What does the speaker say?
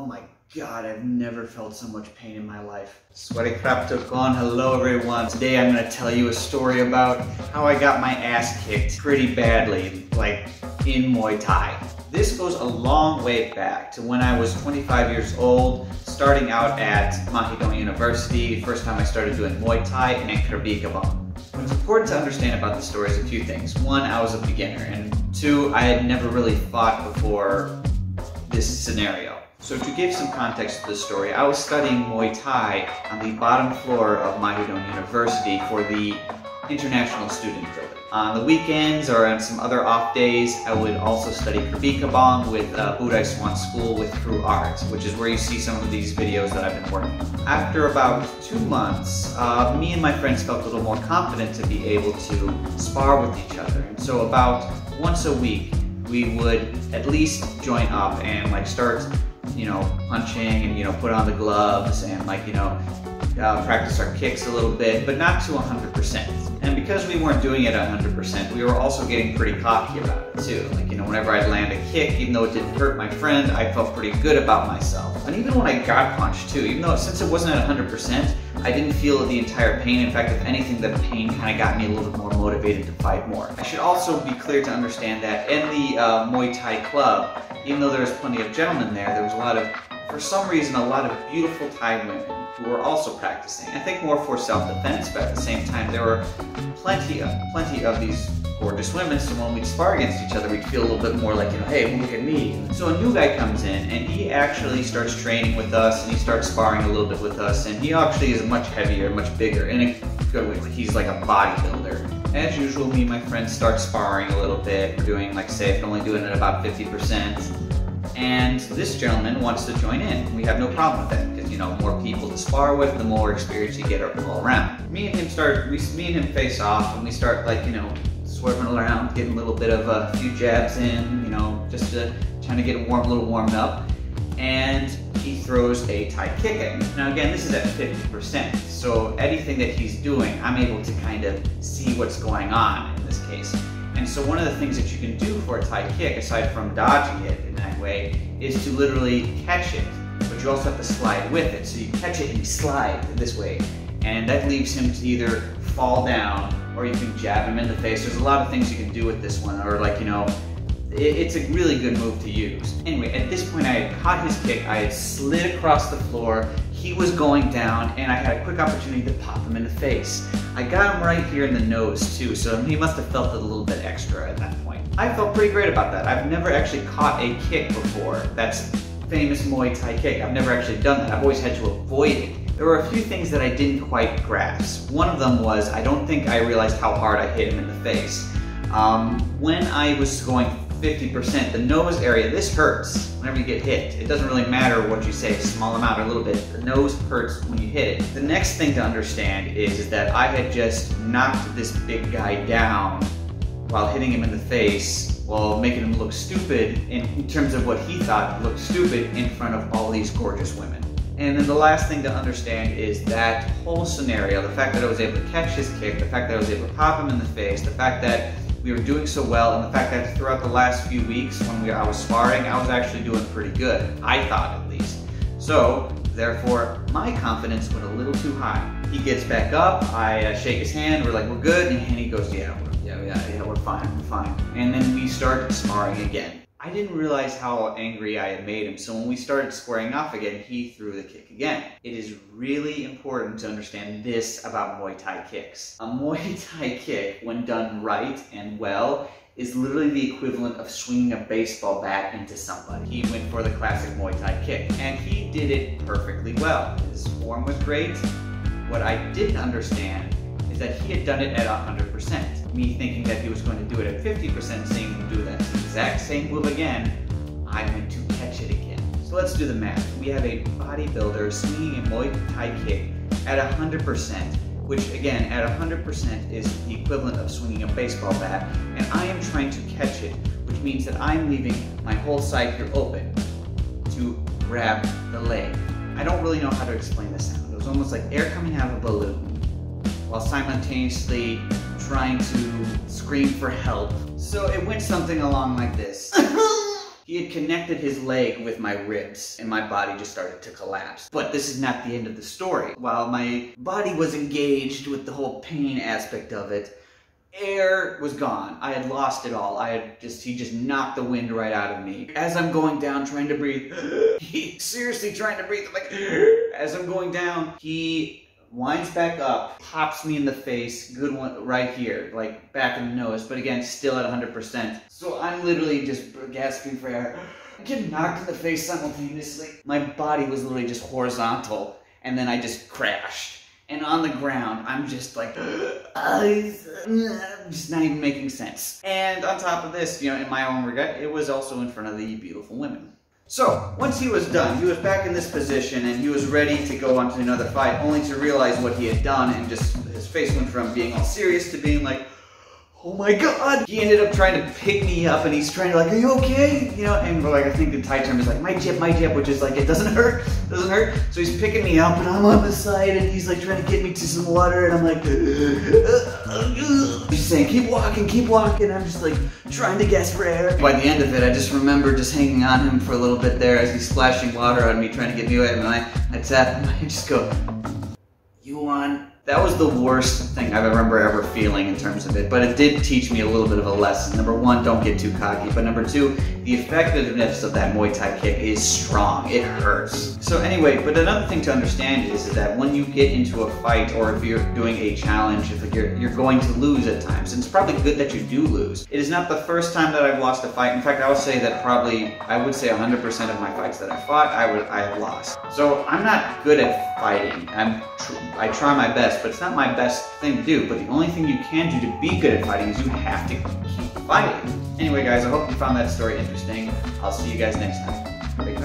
Oh my god, I've never felt so much pain in my life. Sweaty crap took on. Hello everyone. Today I'm gonna tell you a story about how I got my ass kicked pretty badly, like in Muay Thai. This goes a long way back to when I was 25 years old, starting out at Mahidol University. First time I started doing Muay Thai and Krabi Krabong. What's important to understand about the story is a few things. One, I was a beginner, and two, I had never really fought before this scenario. So to give some context to the story, I was studying Muay Thai on the bottom floor of Mahidol University for the International Student Building. On the weekends or on some other off days, I would also study Krabi Krabong with uh, Buddhai Sawan School with True Arts, which is where you see some of these videos that I've been working on. After about two months, uh, me and my friends felt a little more confident to be able to spar with each other. And so about once a week, we would at least join up and like start, you know, punching and, you know, put on the gloves and like, you know, uh, practice our kicks a little bit, but not to 100%. And because we weren't doing it 100%, we were also getting pretty cocky about it too. Like, you know, whenever I'd land a kick, even though it didn't hurt my friend, I felt pretty good about myself. And even when I got punched too, even though since it wasn't at 100%, I didn't feel the entire pain. In fact, if anything, the pain kind of got me a little bit more motivated to fight more. I should also be clear to understand that in the uh, Muay Thai club, even though there was plenty of gentlemen there, there was a lot of, for some reason, a lot of beautiful Thai women who were also practicing. I think more for self-defense, but at the same time, there were plenty of plenty of these gorgeous women. So when we'd spar against each other, we'd feel a little bit more like, you know, hey, look at me. So a new guy comes in and he actually starts training with us and he starts sparring a little bit with us. And he actually is much heavier, much bigger, in a good way. He's like a bodybuilder. As usual, me and my friends start sparring a little bit. We're doing, like say, only doing it about 50% and this gentleman wants to join in. We have no problem with that because you know more people to spar with, the more experience you get all around. Me and him start, we, me and him face off, and we start like you know swerving around, getting a little bit of a few jabs in, you know, just to, trying to get warm, a little warmed up. And he throws a Thai kick at me. Now again, this is at 50%, so anything that he's doing, I'm able to kind of see what's going on in this case. So one of the things that you can do for a Thai kick, aside from dodging it in that way, is to literally catch it. But you also have to slide with it. So you catch it and you slide this way. And that leaves him to either fall down or you can jab him in the face. There's a lot of things you can do with this one. Or like, you know, it's a really good move to use. Anyway, at this point I had caught his kick, I had slid across the floor, he was going down, and I had a quick opportunity to pop him in the face. I got him right here in the nose too, so he must have felt it a little bit extra at that point. I felt pretty great about that. I've never actually caught a kick before. That's famous Muay Thai kick. I've never actually done that. I've always had to avoid it. There were a few things that I didn't quite grasp. One of them was I don't think I realized how hard I hit him in the face. Um, when I was going 50%, the nose area, this hurts whenever you get hit. It doesn't really matter what you say, small amount or a little bit, the nose hurts when you hit it. The next thing to understand is, is that I had just knocked this big guy down while hitting him in the face, while making him look stupid in, in terms of what he thought looked stupid in front of all these gorgeous women. And then the last thing to understand is that whole scenario, the fact that I was able to catch his kick, the fact that I was able to pop him in the face, the fact that we were doing so well, and the fact that throughout the last few weeks when we, I was sparring, I was actually doing pretty good. I thought at least. So, therefore, my confidence went a little too high. He gets back up, I uh, shake his hand, we're like, we're good, and he goes, yeah, yeah, yeah, yeah, we're fine, we're fine. And then we start sparring again. I didn't realize how angry I had made him, so when we started squaring off again, he threw the kick again. It is really important to understand this about Muay Thai kicks. A Muay Thai kick, when done right and well, is literally the equivalent of swinging a baseball bat into somebody. He went for the classic Muay Thai kick, and he did it perfectly well. His form was great. What I didn't understand is that he had done it at 100% me thinking that he was going to do it at 50%, seeing him do that exact same move again, I went to catch it again. So let's do the math. We have a bodybuilder swinging a Muay Thai kick at 100%, which again, at 100% is the equivalent of swinging a baseball bat, and I am trying to catch it, which means that I'm leaving my whole side here open to grab the leg. I don't really know how to explain the sound. It was almost like air coming out of a balloon while simultaneously trying to scream for help. So it went something along like this. He had connected his leg with my ribs, and my body just started to collapse. But this is not the end of the story. While my body was engaged with the whole pain aspect of it, air was gone. I had lost it all. I had just, he just knocked the wind right out of me. As I'm going down trying to breathe, he seriously trying to breathe, I'm like, as I'm going down, he winds back up, pops me in the face, good one right here, like back in the nose, but again, still at 100%. So I'm literally just gasping for air. I get knocked in the face simultaneously. My body was literally just horizontal, and then I just crashed and on the ground, I'm just like, just not even making sense. And on top of this, you know, in my own regret, it was also in front of the beautiful women. So, once he was done, he was back in this position and he was ready to go on to another fight, only to realize what he had done and just his face went from being all serious to being like, oh my god! He ended up trying to pick me up and he's trying to like, are you okay? You know, and like, I think the Thai term is like, my jip, my jip, which is like, it doesn't hurt, doesn't hurt. So he's picking me up and I'm on the side and he's like trying to get me to some water and I'm like, he's saying, keep walking, keep walking. I'm just like trying to guess for air. By the end of it, I just remember just hanging on him for a little bit there as he's splashing water on me, trying to get me away. And I, I tap him, I just go, that was the worst thing I remember ever feeling in terms of it, but it did teach me a little bit of a lesson. Number one, don't get too cocky, but number two, the effectiveness of that Muay Thai kick is strong. It hurts. So anyway, but another thing to understand is, that when you get into a fight or if you're doing a challenge, if you're, you're going to lose at times, and it's probably good that you do lose. It is not the first time that I've lost a fight. In fact, I would say that probably, I would say 100% of my fights that I fought, I would I have lost. So I'm not good at fighting. I'm I try my best but it's not my best thing to do. But the only thing you can do to be good at fighting is you have to keep fighting. Anyway, guys, I hope you found that story interesting. I'll see you guys next time. Big